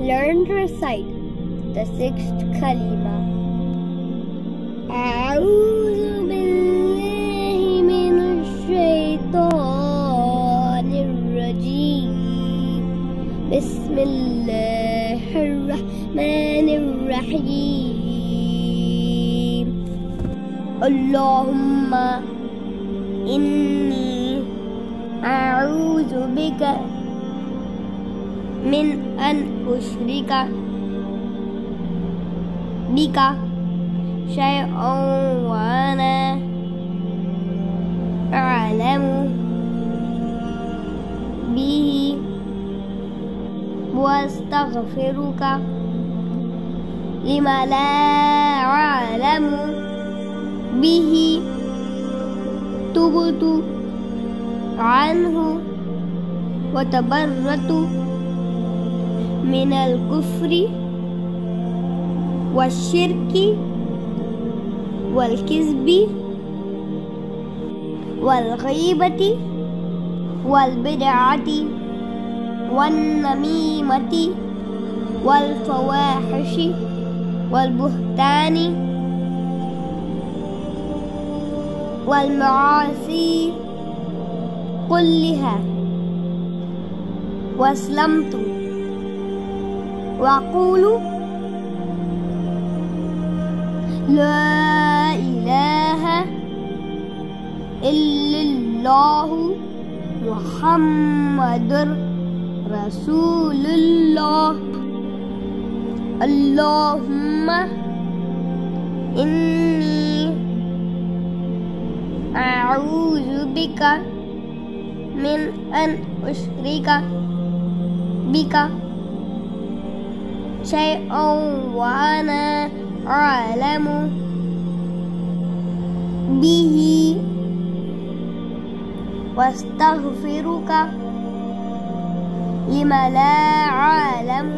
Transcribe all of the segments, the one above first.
learn to recite the sixth kalima. أعوذ بالله من الشيطان الرجيم بسم الله الرحمن الرحيم اللهم إني أعوذ بك من أن أشرك بك شيئا وأنا أعلم به. وأستغفرك لما لا أعلم به. تبت عنه وتبرت من الكفر والشرك والكذب والغيبة والبدعة والنميمة والفواحش والبهتان والمعاصي كلها. واسلمت. وأقول لا إله إلا الله محمد رسول الله. اللهم إني أعوذ بك من أن أشرك بك شيئا وأنا أعلم به. وأستغفرك لما لا أعلم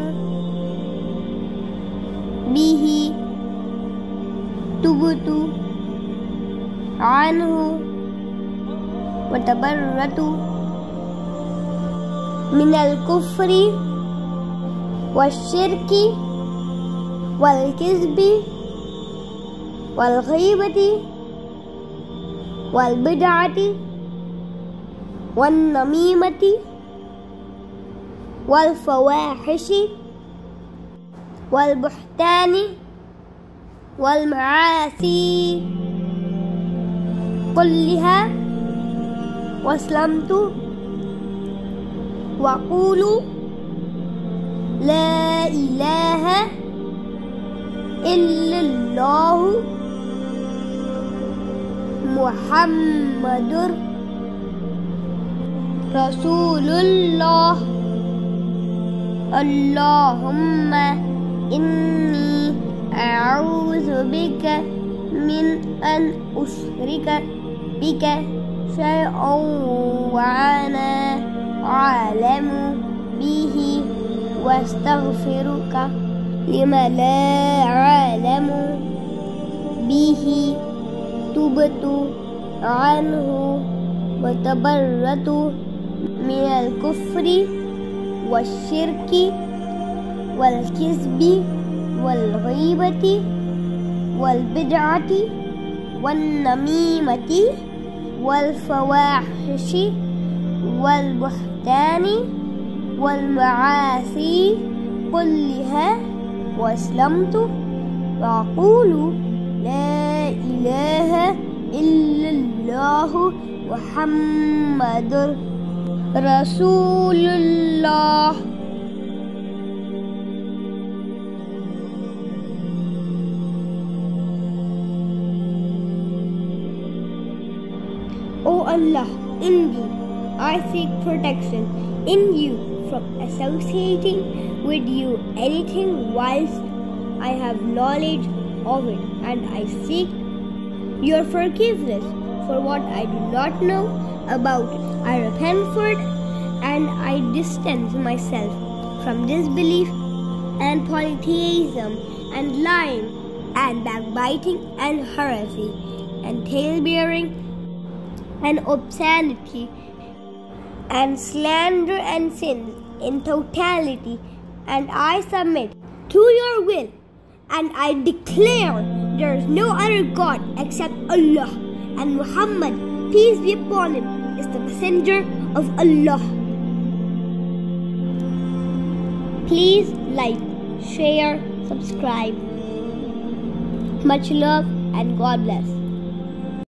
به. تبت عنه وتبرت من الكفر. والشرك والكذب والغيبة والبدعة والنميمة والفواحش والبهتان والمعاصي. كلها واسلمت وأقول لا إله إلا الله محمد رسول الله. اللهم إني أعوذ بك من أن أشرك بك شيئا وأنا أعلم به. واستغفرك لما لا أعلم به. تبت عنه وتبرت من الكفر والشرك والكذب والغيبة والبدعة والنميمة والفواحش والبهتان والمعاصي كلها وأسلمت وأقول لا إله إلا الله محمد رسول الله. O Allah, indeed, I seek protection. In you from associating with you anything whilst I have knowledge of it, and I seek your forgiveness for what I do not know about it. I repent for it, and I distance myself from disbelief and polytheism and lying and backbiting and heresy and tale-bearing and obscenity and slander and sins in totality and I submit to your will and I declare there is no other God except Allah and Muhammad, peace be upon him, is the messenger of Allah. Please like, share, subscribe. Much love and God bless.